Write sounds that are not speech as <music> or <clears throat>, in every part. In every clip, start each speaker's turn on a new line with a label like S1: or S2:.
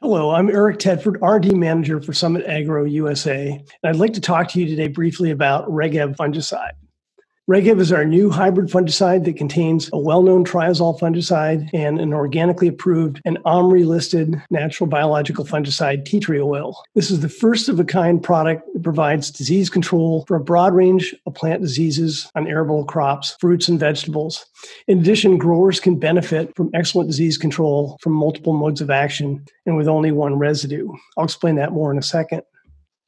S1: Hello, I'm Eric Tedford, R&D Manager for Summit Agro USA, and I'd like to talk to you today briefly about Regev fungicide. Regev is our new hybrid fungicide that contains a well-known triazole fungicide and an organically approved and OMRI-listed natural biological fungicide, tea tree oil. This is the first of a kind product that provides disease control for a broad range of plant diseases on arable crops, fruits, and vegetables. In addition, growers can benefit from excellent disease control from multiple modes of action and with only one residue. I'll explain that more in a second.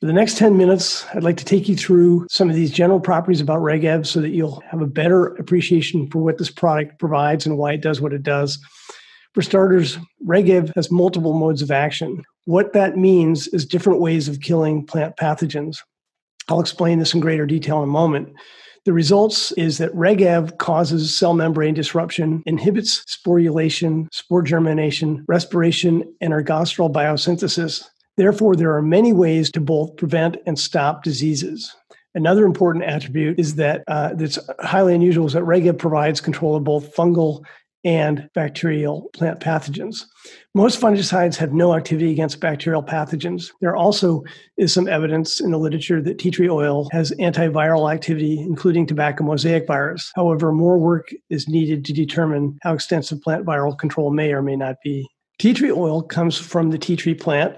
S1: For the next 10 minutes, I'd like to take you through some of these general properties about Regev so that you'll have a better appreciation for what this product provides and why it does what it does. For starters, Regev has multiple modes of action. What that means is different ways of killing plant pathogens. I'll explain this in greater detail in a moment. The results is that Regev causes cell membrane disruption, inhibits sporulation, spore germination, respiration, and ergosterol biosynthesis, Therefore, there are many ways to both prevent and stop diseases. Another important attribute is that uh, that's highly unusual is that Regev provides control of both fungal and bacterial plant pathogens. Most fungicides have no activity against bacterial pathogens. There also is some evidence in the literature that tea tree oil has antiviral activity, including tobacco mosaic virus. However, more work is needed to determine how extensive plant viral control may or may not be. Tea tree oil comes from the tea tree plant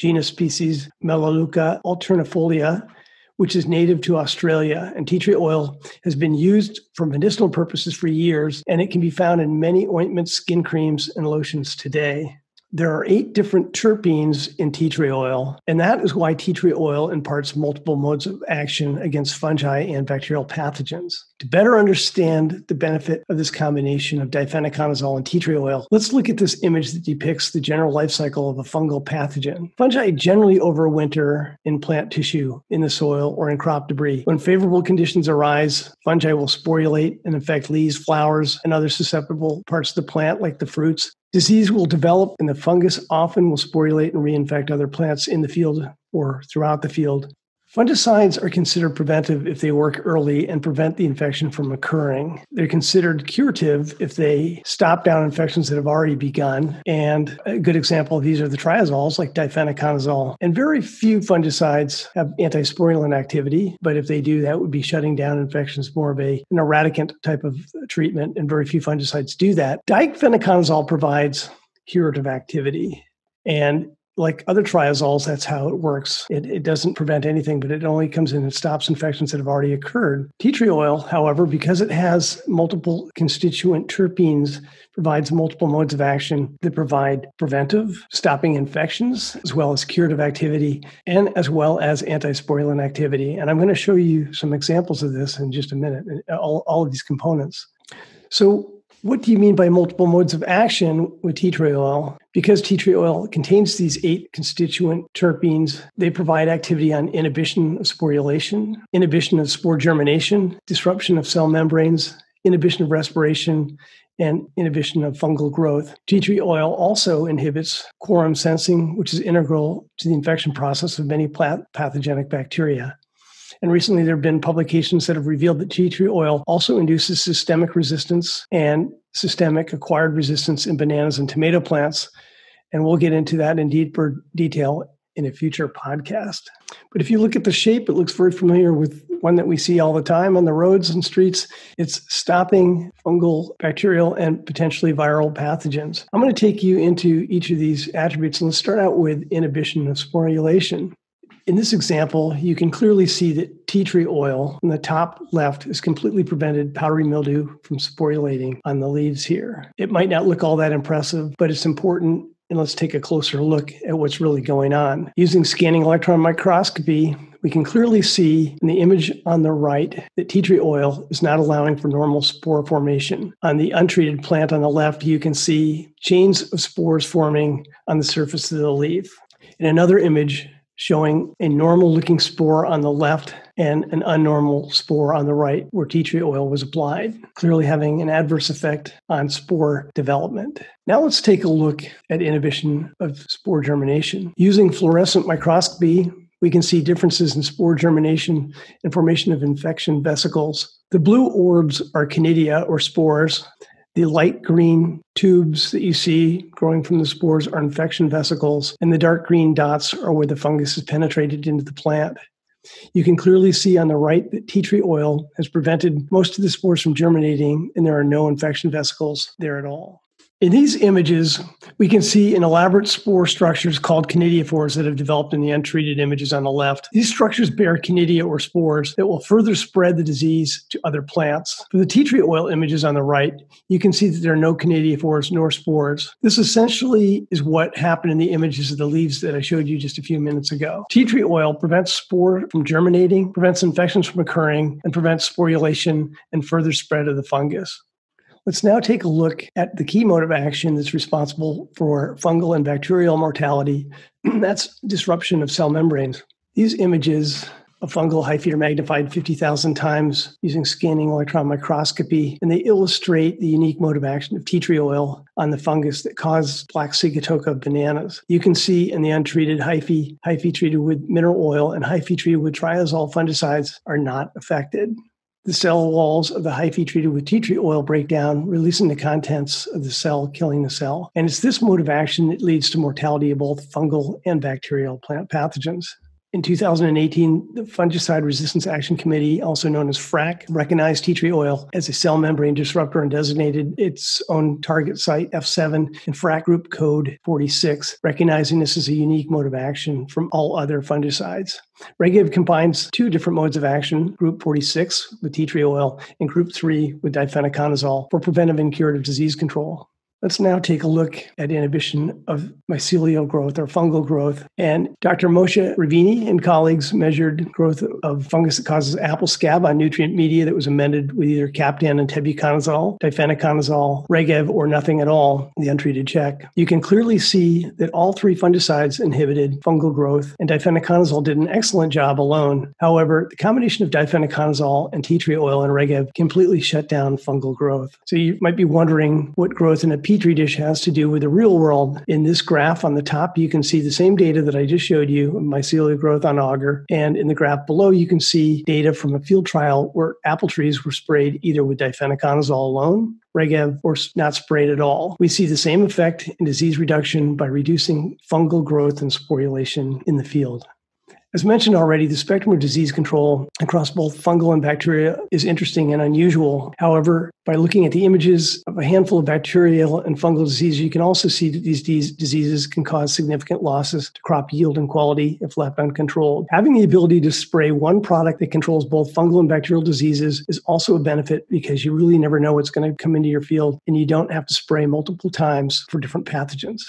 S1: genus species Melaleuca alternifolia, which is native to Australia. And tea tree oil has been used for medicinal purposes for years, and it can be found in many ointments, skin creams, and lotions today. There are eight different terpenes in tea tree oil, and that is why tea tree oil imparts multiple modes of action against fungi and bacterial pathogens. To better understand the benefit of this combination of difenoconazole and tea tree oil, let's look at this image that depicts the general life cycle of a fungal pathogen. Fungi generally overwinter in plant tissue, in the soil, or in crop debris. When favorable conditions arise, fungi will sporulate and infect leaves, flowers, and other susceptible parts of the plant, like the fruits, Disease will develop, and the fungus often will sporulate and reinfect other plants in the field or throughout the field. Fungicides are considered preventive if they work early and prevent the infection from occurring. They're considered curative if they stop down infections that have already begun. And a good example of these are the triazoles like difenoconazole. And very few fungicides have antisporulin activity, but if they do, that would be shutting down infections more of a, an eradicant type of treatment, and very few fungicides do that. Difenoconazole provides curative activity. And like other triazoles, that's how it works. It, it doesn't prevent anything, but it only comes in and stops infections that have already occurred. Tea tree oil, however, because it has multiple constituent terpenes, provides multiple modes of action that provide preventive, stopping infections, as well as curative activity, and as well as antisporulin activity. And I'm going to show you some examples of this in just a minute, all, all of these components. So, what do you mean by multiple modes of action with tea tree oil? Because tea tree oil contains these eight constituent terpenes, they provide activity on inhibition of sporulation, inhibition of spore germination, disruption of cell membranes, inhibition of respiration, and inhibition of fungal growth. Tea tree oil also inhibits quorum sensing, which is integral to the infection process of many pathogenic bacteria. And recently, there have been publications that have revealed that tea tree oil also induces systemic resistance and systemic acquired resistance in bananas and tomato plants. And we'll get into that in deeper detail in a future podcast. But if you look at the shape, it looks very familiar with one that we see all the time on the roads and streets. It's stopping fungal, bacterial, and potentially viral pathogens. I'm going to take you into each of these attributes. And let's start out with inhibition of sporulation. In this example, you can clearly see that tea tree oil in the top left has completely prevented powdery mildew from sporulating on the leaves here. It might not look all that impressive, but it's important and let's take a closer look at what's really going on. Using scanning electron microscopy, we can clearly see in the image on the right that tea tree oil is not allowing for normal spore formation. On the untreated plant on the left, you can see chains of spores forming on the surface of the leaf. In another image, showing a normal looking spore on the left and an unnormal spore on the right where tea tree oil was applied, clearly having an adverse effect on spore development. Now let's take a look at inhibition of spore germination. Using fluorescent microscopy, we can see differences in spore germination and formation of infection vesicles. The blue orbs are conidia or spores. The light green tubes that you see growing from the spores are infection vesicles, and the dark green dots are where the fungus has penetrated into the plant. You can clearly see on the right that tea tree oil has prevented most of the spores from germinating, and there are no infection vesicles there at all. In these images, we can see an elaborate spore structures called conidiophores that have developed in the untreated images on the left. These structures bear conidia or spores that will further spread the disease to other plants. For the tea tree oil images on the right, you can see that there are no conidiophores nor spores. This essentially is what happened in the images of the leaves that I showed you just a few minutes ago. Tea tree oil prevents spore from germinating, prevents infections from occurring, and prevents sporulation and further spread of the fungus. Let's now take a look at the key mode of action that's responsible for fungal and bacterial mortality. <clears throat> that's disruption of cell membranes. These images of fungal hyphae are magnified 50,000 times using scanning electron microscopy, and they illustrate the unique mode of action of tea tree oil on the fungus that caused black sigatoka bananas. You can see in the untreated hyphae, hyphae treated with mineral oil and hyphae treated with triazole fungicides are not affected. The cell walls of the hyphae treated with tea tree oil break down, releasing the contents of the cell, killing the cell. And it's this mode of action that leads to mortality of both fungal and bacterial plant pathogens. In 2018, the Fungicide Resistance Action Committee, also known as FRAC, recognized tea tree oil as a cell membrane disruptor and designated its own target site F7 and FRAC group code 46, recognizing this as a unique mode of action from all other fungicides. Regev combines two different modes of action, group 46 with tea tree oil and group 3 with difenoconazole for preventive and curative disease control. Let's now take a look at inhibition of mycelial growth or fungal growth. And Dr. Moshe Reuveni and colleagues measured growth of fungus that causes apple scab on nutrient media that was amended with either Captan and tebuconazole, difenoconazole, Regev, or nothing at all, the untreated check. You can clearly see that all three fungicides inhibited fungal growth, and difenoconazole did an excellent job alone. However, the combination of difenoconazole and tea tree oil and Regev completely shut down fungal growth. So you might be wondering what growth in a petri dish has to do with the real world. In this graph on the top, you can see the same data that I just showed you, mycelial growth on agar. And in the graph below, you can see data from a field trial where apple trees were sprayed either with difenoconazole alone Regev or not sprayed at all. We see the same effect in disease reduction by reducing fungal growth and sporulation in the field. As mentioned already, the spectrum of disease control across both fungal and bacteria is interesting and unusual. However, by looking at the images of a handful of bacterial and fungal diseases, you can also see that these diseases can cause significant losses to crop yield and quality if left uncontrolled. Having the ability to spray one product that controls both fungal and bacterial diseases is also a benefit because you really never know what's going to come into your field and you don't have to spray multiple times for different pathogens.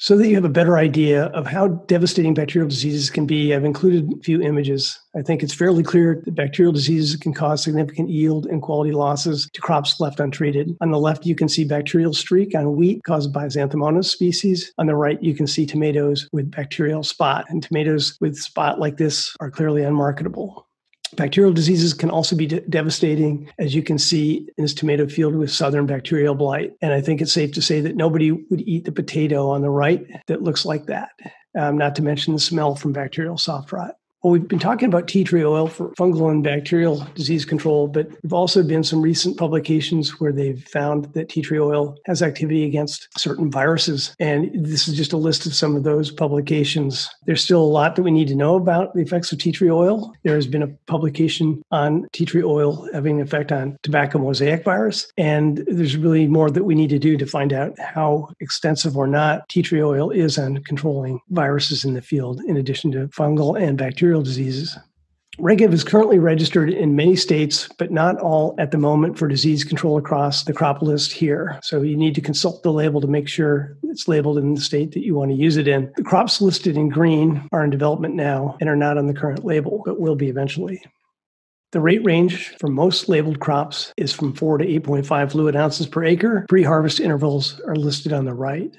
S1: So that you have a better idea of how devastating bacterial diseases can be, I've included a few images. I think it's fairly clear that bacterial diseases can cause significant yield and quality losses to crops left untreated. On the left, you can see bacterial streak on wheat caused by Xanthomonas species. On the right, you can see tomatoes with bacterial spot, and tomatoes with spot like this are clearly unmarketable. Bacterial diseases can also be de- devastating, as you can see in this tomato field with southern bacterial blight. And I think it's safe to say that nobody would eat the potato on the right that looks like that, um, not to mention the smell from bacterial soft rot. Well, we've been talking about tea tree oil for fungal and bacterial disease control, but there've also been some recent publications where they've found that tea tree oil has activity against certain viruses. And this is just a list of some of those publications. There's still a lot that we need to know about the effects of tea tree oil. There has been a publication on tea tree oil having an effect on tobacco mosaic virus. And there's really more that we need to do to find out how extensive or not tea tree oil is on controlling viruses in the field, in addition to fungal and bacterial diseases. Regev is currently registered in many states, but not all at the moment for disease control across the crop list here. So you need to consult the label to make sure it's labeled in the state that you want to use it in. The crops listed in green are in development now and are not on the current label, but will be eventually. The rate range for most labeled crops is from 4 to 8.5 fluid ounces per acre. Pre harvest intervals are listed on the right.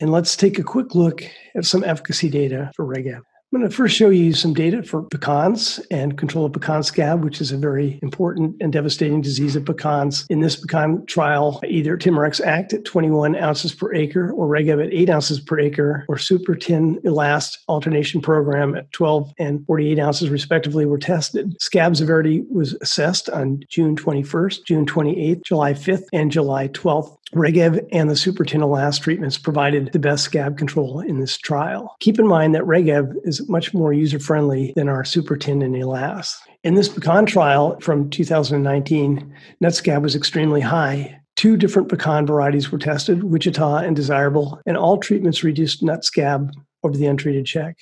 S1: And let's take a quick look at some efficacy data for Regev. I'm going to first show you some data for pecans and control of pecan scab, which is a very important and devastating disease of pecans. In this pecan trial, either Timorex Act at 21 ounces per acre or Regev at 8 ounces per acre or Super Tin Elast alternation program at 12 and 48 ounces respectively were tested. Scab severity was assessed on June 21st, June 28th, July 5th, and July 12th. Regev and the Super Tin Elast treatments provided the best scab control in this trial. Keep in mind that Regev is much more user friendly than our Super Tin and Elast. In this pecan trial from 2019, nut scab was extremely high. Two different pecan varieties were tested, Wichita and Desirable, and all treatments reduced nut scab over the untreated check.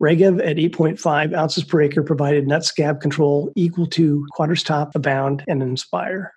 S1: Regev at 8.5 ounces per acre provided nut scab control equal to Quadris Top, Abound, and Inspire.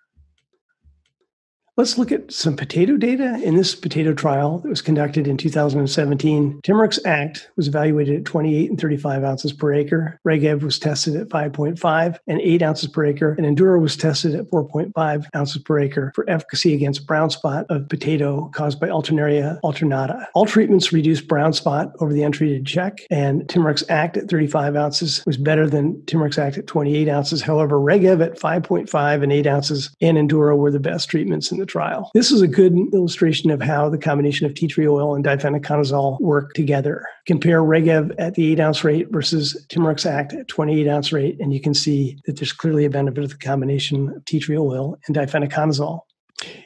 S1: Let's look at some potato data. In this potato trial that was conducted in 2017, Timorex Act was evaluated at 28 and 35 ounces per acre. Regev was tested at 5.5 and 8 ounces per acre, and Endura was tested at 4.5 ounces per acre for efficacy against brown spot of potato caused by Alternaria alternata. All treatments reduced brown spot over the untreated check, and Timorex Act at 35 ounces was better than Timorex Act at 28 ounces. However, Regev at 5.5 and 8 ounces and Endura were the best treatments in the trial. This is a good illustration of how the combination of tea tree oil and difenoconazole work together. Compare Regev at the 8 ounce rate versus Timorex Act at 28 ounce rate, and you can see that there's clearly a benefit of the combination of tea tree oil and difenoconazole.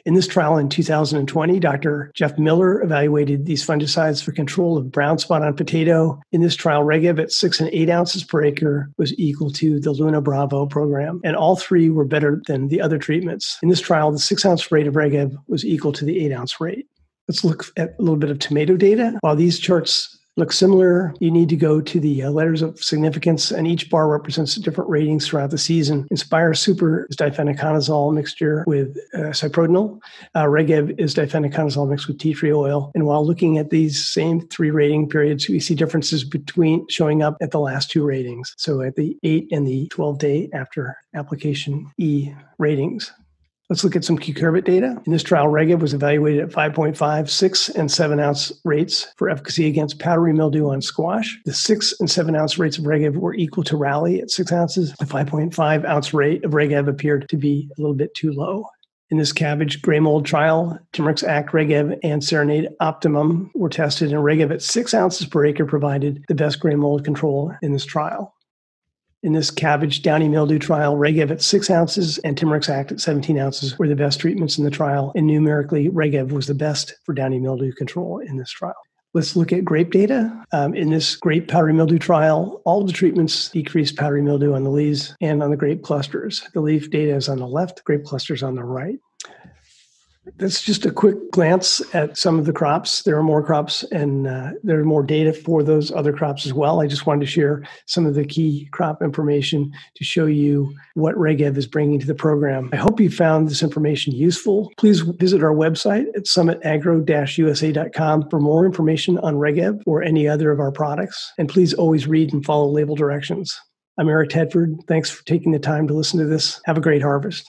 S1: In this trial in 2020, Dr. Jeff Miller evaluated these fungicides for control of brown spot on potato. In this trial, Regev at six and eight ounces per acre was equal to the Luna Bravo program, and all three were better than the other treatments. In this trial, the six ounce rate of Regev was equal to the eight ounce rate. Let's look at a little bit of tomato data. While these charts look similar, you need to go to the uh, letters of significance, and each bar represents different ratings throughout the season. Inspire Super is difenoconazole mixture with uh. Uh, Regev is difenoconazole mixed with tea tree oil. And while looking at these same three rating periods, we see differences between showing up at the last two ratings. So at the 8 and the 12 day after application E ratings. Let's look at some cucurbit data. In this trial, Regev was evaluated at 5.5, 6, and 7 ounce rates for efficacy against powdery mildew on squash. The 6 and 7 ounce rates of Regev were equal to Rally at 6 ounces. The 5.5 ounce rate of Regev appeared to be a little bit too low. In this cabbage gray mold trial, Timorex Act Regev and Serenade Optimum were tested, and Regev at 6 ounces per acre provided the best gray mold control in this trial in this cabbage downy mildew trial, Regev at six ounces and Timorex Act at 17 ounces were the best treatments in the trial. And numerically, Regev was the best for downy mildew control in this trial. Let's look at grape data. Um, in this grape powdery mildew trial, all the treatments decreased powdery mildew on the leaves and on the grape clusters. The leaf data is on the left, grape clusters on the right. That's just a quick glance at some of the crops. There are more crops and uh, there are more data for those other crops as well. I just wanted to share some of the key crop information to show you what Regev is bringing to the program. I hope you found this information useful. Please visit our website at summitagro-usa.com for more information on Regev or any other of our products. And please always read and follow label directions. I'm Eric Tedford. Thanks for taking the time to listen to this. Have a great harvest.